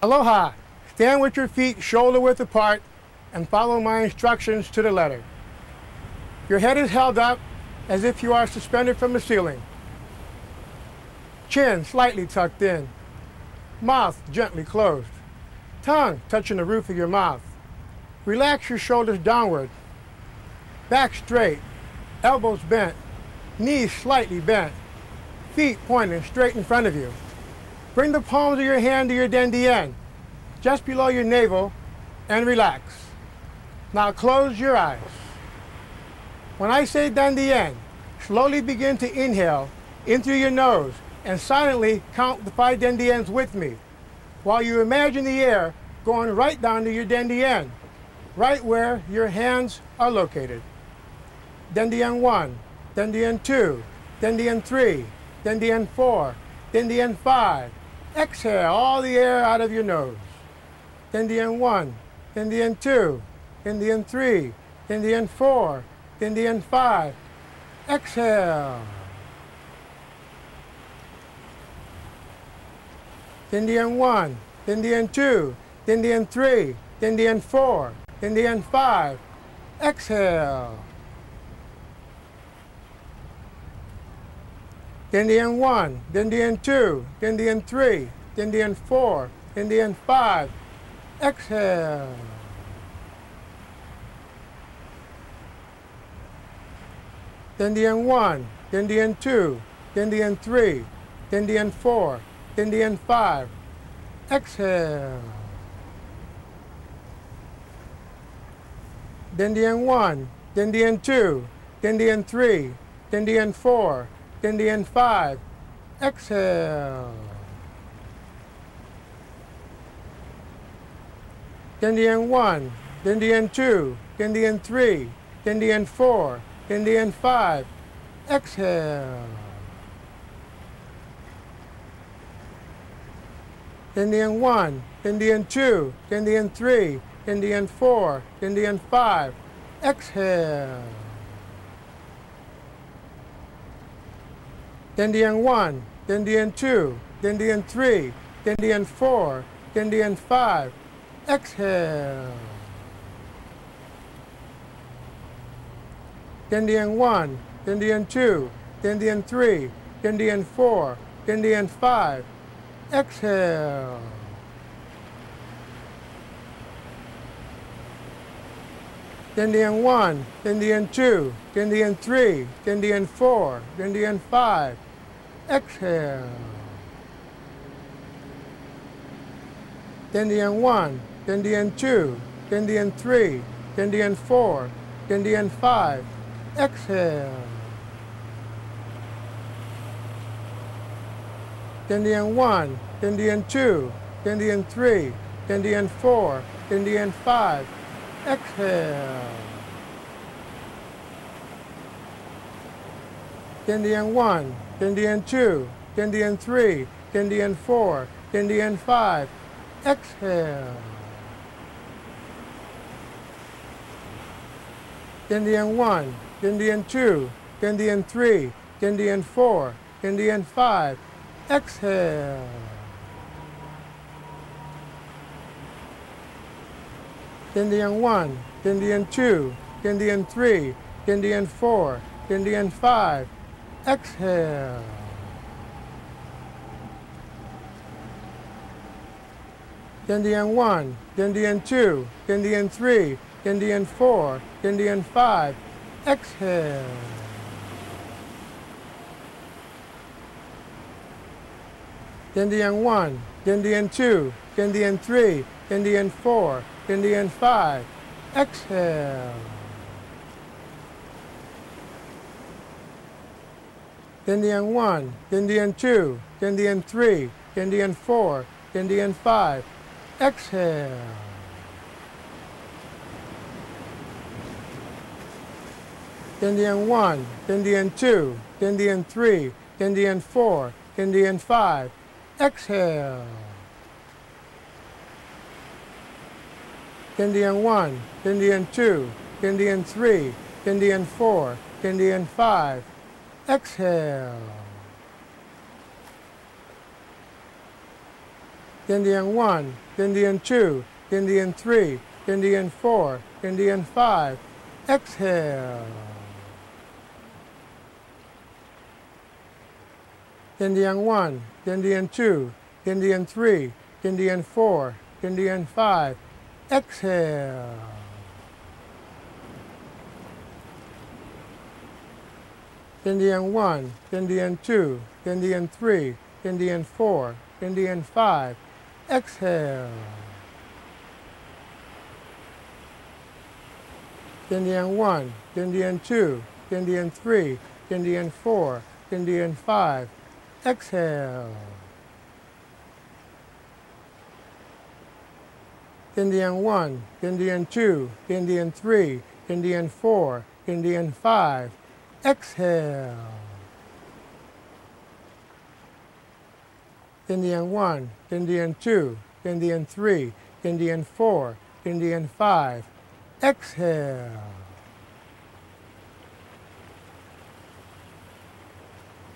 Aloha! Stand with your feet shoulder width apart and follow my instructions to the letter. Your head is held up as if you are suspended from the ceiling. Chin slightly tucked in. Mouth gently closed. Tongue touching the roof of your mouth. Relax your shoulders downward. Back straight. Elbows bent. Knees slightly bent. Feet pointing straight in front of you. Bring the palms of your hand to your tan tien, just below your navel, and relax. Now close your eyes. When I say tan tien, slowly begin to inhale in through your nose and silently count the five tan tiens with me while you imagine the air going right down to your tan tien, right where your hands are located. Tan Tien 1, tan tien 2, tan tien 3, tan tien 4, tan tien 5. Exhale all the air out of your nose. Tan Tien 1, tan tien 2, tan tien 3, tan tien 4, tan tien 5. Exhale. Tan Tien 1, Tan Tien 2, Tan Tien 3, Tan Tien 4, Tan Tien 5. Exhale. Tan Tien 1, Tan Tien 2, Tan Tien 3, Tan Tien 4, Tan Tien 5. Exhale. Tan Tien 1, Tan Tien 2, Tan Tien 3, Tan Tien 4, Tan Tien 5. Exhale. Tan Tien 1, Tan Tien 2, Tan Tien 3, Tan Tien 4, Dendien 5. Exhale. Tan Tien 1, Tan Tien 2, Tan Tien 3, Tan Tien 4, Tan Tien 5. Exhale. Tan Tien 1, Tan Tien 2, Tan Tien 3, Tan Tien 4, Tan Tien 5. Exhale. Tan Tien 1, Tan Tien 2, Tan Tien 3, Tan Tien 4, Tan Tien 5. Exhale. Tan Tien 1, Tan Tien 2, Tan Tien 3, Tan Tien 4, Tan Tien 5. Exhale. Tan Tien 1, Tan Tien 2, Tan Tien 3, Tan Tien 4, Tan Tien 5. Exhale. Tan Tien 1, Tan Tien 2, Tan Tien 3, Tan Tien 4, Tan Tien 5. Exhale. Tan Tien 1, Tan Tien 2, Tan Tien 3, Tan Tien 4, Tan Tien 5. Exhale. Tan Tien 1, Tan Tien 2, Tan Tien 3, Tan Tien 4, Tan Tien 5. Exhale. Tan Tien 1, Tan Tien 2, Tan Tien 3, Tan Tien 4, Tan Tien 5. Exhale. Tan Tien 1, Tan Tien 2, Tan Tien 3, Tan Tien 4, Tan Tien 5. Exhale. Tan Tien 1, Tan Tien 2, Tan Tien 3, Tan Tien 4, Tan Tien 5. Exhale. Tan Tien 1, Indian 2, Indian 3, Indian 4, Indian 5. Exhale. Indian 1, Indian 2, Indian 3, Indian 4, Indian 5. Exhale. Indian 1, Indian 2, Indian 3, Indian 4, Indian 5. Exhale. Indian 1, Indian 2, Indian 3, Indian 4, Indian 5. Exhale. Indian 1, Indian 2, Indian 3, Indian 4, Indian 5. Exhale. Indian 1, Indian 2, Indian 3, Indian 4, Indian 5. Exhale. Indian 1, Indian 2, Indian 3, Indian 4, Indian 5. Exhale. Indian 1, Indian 2, Indian 3, Indian 4, Indian 5. Exhale. Indian 1, Indian 2, Indian 3, Indian 4, Indian 5. Exhale.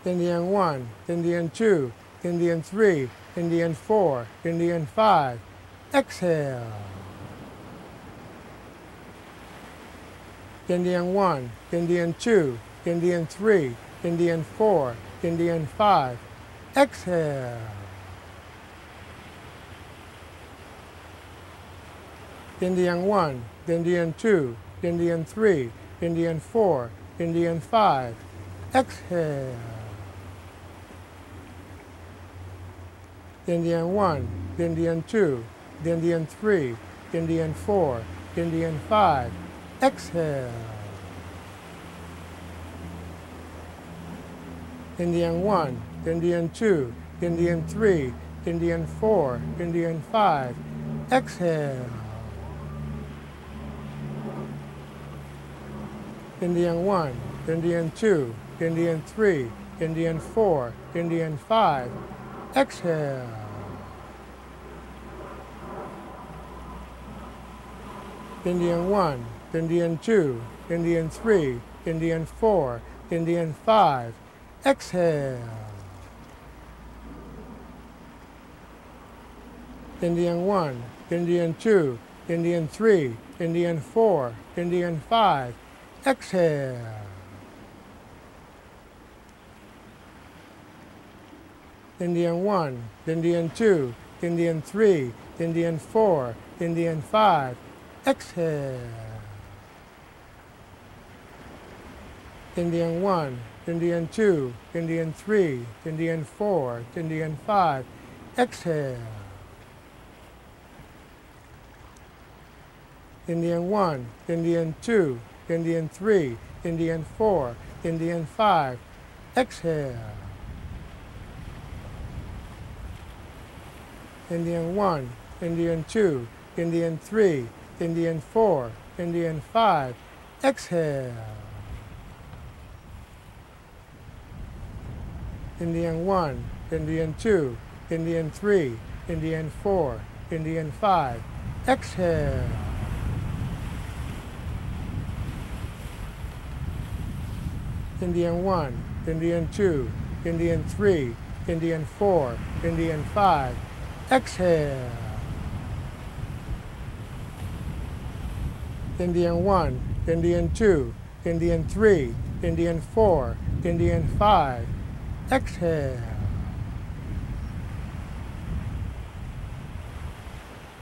Indian 1, Indian 2, Indian 3, Indian 4, Indian 5. Exhale. Indian 1, Indian 2, Indian 3, Indian 4, Indian 5. Exhale. Indian 1, Indian 2, Indian 3, Indian 4, Indian 5. Exhale. Indian 1, Indian 2, Indian 3, Indian 4, Indian 5. Exhale. Indian 1, Indian 2, Indian 3, Indian 4, Indian 5. Exhale. Indian 1, Indian 2, Indian 3, Indian 4, Indian 5. Exhale. Indian 1, Indian 2, Indian 3, Indian 4, Indian 5. Exhale. Indian 1, Indian 2, Indian 3, Indian 4, Indian 5. Exhale. Indian 1, Indian 2, Indian 3, Indian 4, Indian 5. Exhale. Indian 1, Indian 2, Indian 3, Indian 4, Indian 5. Exhale. Indian 1, Indian 2, Indian 3, Indian 4, Indian 5. Exhale. Indian 1, Indian 2, Indian 3, Indian 4, Indian 5. Exhale. Indian 1, Indian 2, Indian 3, Indian 4, Indian 5. Exhale. Indian 1, Indian 2, Indian 3, Indian 4, Indian 5. Exhale. Indian 1, Indian 2, Indian 3, Indian 4, Indian 5. Exhale.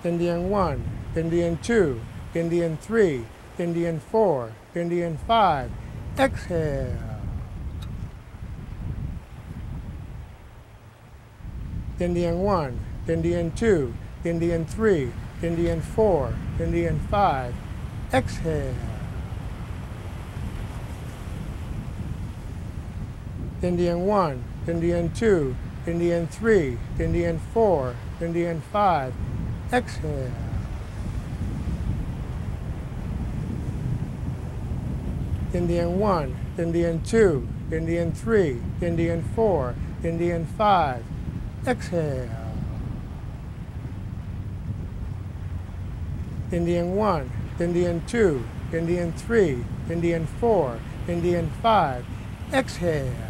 Indian 1, Indian 2, Indian 3, Indian 4, Indian 5. Exhale. Indian 1, Indian 2, Indian 3, Indian 4, Indian 5. Exhale. Indian 1, Indian 2, Indian 3, Indian 4, Indian 5. Exhale. Indian 1, Indian 2, Indian 3, Indian 4, Indian 5. Exhale. Indian 1, Indian 2, Indian 3, Indian 4, Indian 5. Exhale.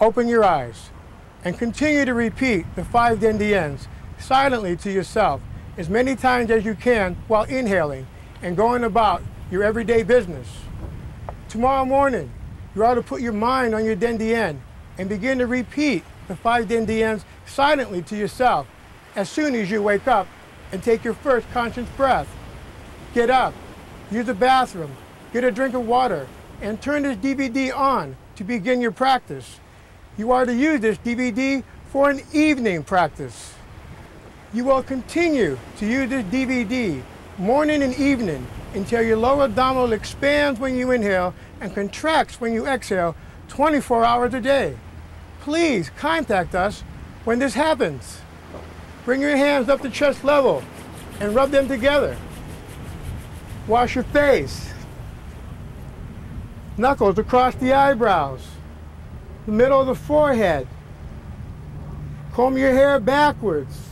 open your eyes and continue to repeat the five Tan Tiens silently to yourself as many times as you can while inhaling and going about your everyday business. Tomorrow morning, you ought to put your mind on your Tan Tien and begin to repeat the five Tan Tiens silently to yourself as soon as you wake up and take your first conscious breath. Get up, use the bathroom, get a drink of water, and turn this DVD on to begin your practice. You are to use this DVD for an evening practice. You will continue to use this DVD morning and evening until your lower abdominal expands when you inhale and contracts when you exhale 24 hours a day. Please contact us when this happens. Bring your hands up to chest level and rub them together. Wash your face. Knuckles across the eyebrows, the middle of the forehead. Comb your hair backwards.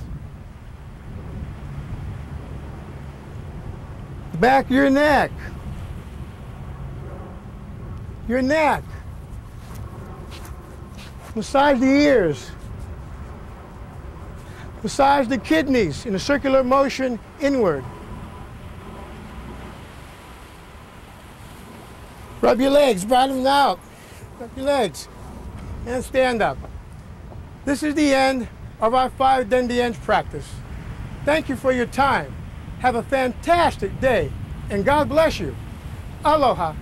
The back of your neck. Your neck. Massage the ears. Massage the kidneys in a circular motion inward. Rub your legs, broaden them out. Rub your legs. And stand up. This is the end of our five Tan Tiens practice. Thank you for your time. Have a fantastic day, and God bless you. Aloha.